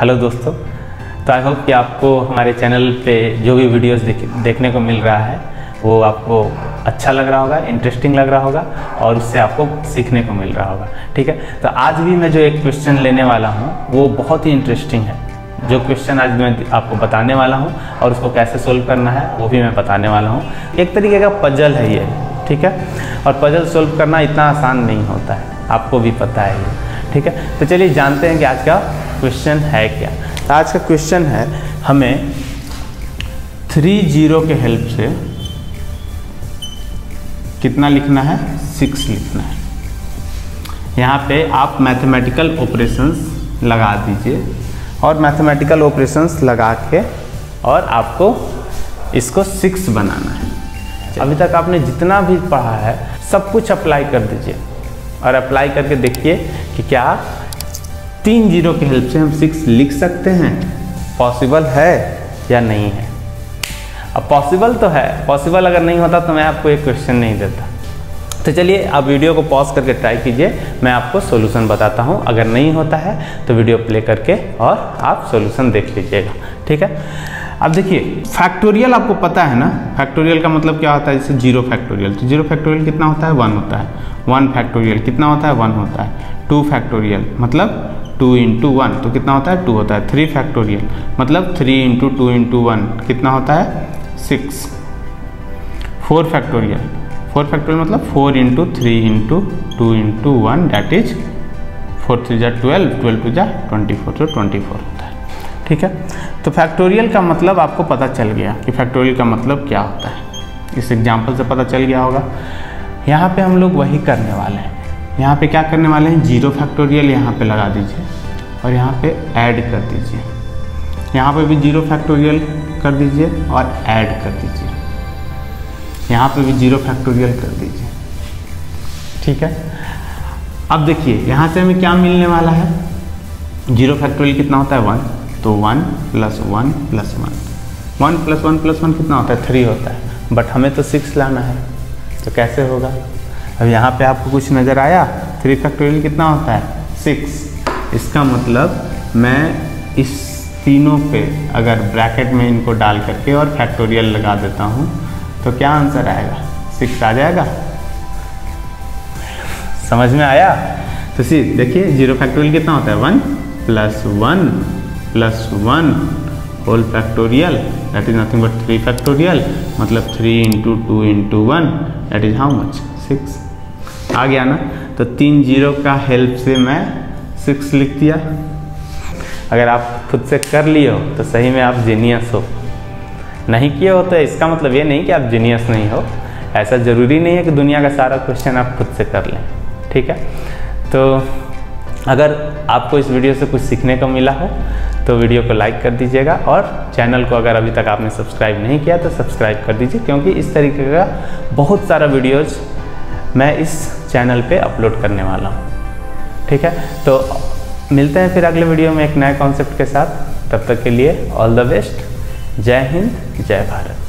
Hello दोस्तों तो I hope कि आपको हमारे चैनल पे जो भी वीडियोस देख, देखने को मिल रहा है वो आपको अच्छा लग रहा होगा इंटरेस्टिंग लग रहा होगा और उससे आपको सीखने को मिल रहा होगा ठीक है? तो आज भी मैं जो एक क्वेश्चन लेने वाला हूँ वो बहुत ही इंटरेस्टिंग है। जो क्वेश्चन आज मैं आपको बताने वाला हूँ और उसको कैसे सोल्व करना है वो भी मैं बताने वाला हूँ। एक तरीके का पजल है ये ठीक है? और पजल सोल्व करना इतना आसान नहीं होता है आपको भी पता है ये ठीक है? तो चलिए जानते हैं कि आज का क्वेश्चन है क्या? तो आज का क्वेश्चन है हमें थ्री ज़ीरो के हेल्प से कितना लिखना है? सिक्स लिखना है। यहाँ पे आप मैथमेटिकल ऑपरेशंस लगा दीजिए और मैथमेटिकल ऑपरेशंस लगा के और आपको इसको सिक्स बनाना है। अभी तक आपने जितना भी पढ़ा है सब कुछ अप्लाई कर दीजिए। और अप्लाई करके देखिए कि क्या तीन ज़ीरो के हेल्प से हम सिक्स लिख सकते हैं। पॉसिबल है या नहीं है? अब पॉसिबल तो है। पॉसिबल अगर नहीं होता तो मैं आपको एक क्वेश्चन नहीं देता। तो चलिए, आप वीडियो को पॉज करके ट्राई कीजिए। मैं आपको सोल्यूशन बताता हूँ। अगर नहीं होता है तो वीडियो प्ले करके और आप सोल्यूशन देख लीजिएगा। ठीक है? अब देखिए फैक्टोरियल आपको पता है ना? फैक्टोरियल का मतलब क्या होता है? जैसे ज़ीरो फैक्टोरियल तो ज़ीरो फैक्टोरियल कितना होता है? वन होता है। वन फैक्टोरियल कितना होता है? वन होता है। टू फैक्टोरियल मतलब टू इंटू वन तो कितना होता है? टू होता है। थ्री फैक्टोरियल मतलब three into two into one कितना होता है? Six four factorial four factorial मतलब four into three into two into one that is four three जा ट्वेल्व ट्वेल्व टू जा twenty four two twenty four ठीक है? तो फैक्टोरियल का मतलब आपको पता चल गया कि फैक्टोरियल का मतलब क्या होता है। इस एग्ज़ाम्पल से पता चल गया होगा। यहाँ पे हम लोग वही करने वाले हैं। यहाँ पे क्या करने वाले हैं? ज़ीरो फैक्टोरियल यहाँ पे लगा दीजिए और यहाँ पे ऐड कर दीजिए। यहाँ पे भी ज़ीरो फैक्टोरियल कर दीजिए और ऐड कर दीजिए। यहाँ पे भी ज़ीरो फैक्टोरियल कर दीजिए। ठीक है? अब देखिए, यहाँ से हमें क्या मिलने वाला है? ज़ीरो फैक्टोरियल कितना होता है? वन तो one plus one plus one. One plus one plus one कितना होता है? थ्री होता है। बट हमें तो सिक्स लाना है। तो कैसे होगा? अब यहाँ पे आपको कुछ नज़र आया? थ्री फैक्टोरियल कितना होता है? सिक्स इसका मतलब मैं इस तीनों पे अगर ब्रैकेट में इनको डाल करके और फैक्टोरियल लगा देता हूँ तो क्या आंसर आएगा? सिक्स आ जाएगा? समझ में आया? तो सी देखिए ज़ीरो फैक्टोरियल कितना होता है? One plus one plus one whole factorial that is nothing but three factorial मतलब three into two into one that is how much six आ गया ना? तो तीन ज़ीरो का हेल्प से मैं सिक्स लिख दिया। अगर आप खुद से कर लिए हो तो सही में आप जीनियस हो। नहीं किए हो तो इसका मतलब ये नहीं कि आप जीनियस नहीं हो। ऐसा ज़रूरी नहीं है कि दुनिया का सारा क्वेश्चन आप खुद से कर लें। ठीक है? तो अगर आपको इस वीडियो से कुछ सीखने को मिला हो तो वीडियो को लाइक कर दीजिएगा और चैनल को अगर अभी तक आपने सब्सक्राइब नहीं किया तो सब्सक्राइब कर दीजिए, क्योंकि इस तरीके का बहुत सारा वीडियोज़ मैं इस चैनल पे अपलोड करने वाला हूँ। ठीक है? तो मिलते हैं फिर अगले वीडियो में एक नए कॉन्सेप्ट के साथ। तब तक के लिए ऑल द बेस्ट जय हिंद, जय भारत।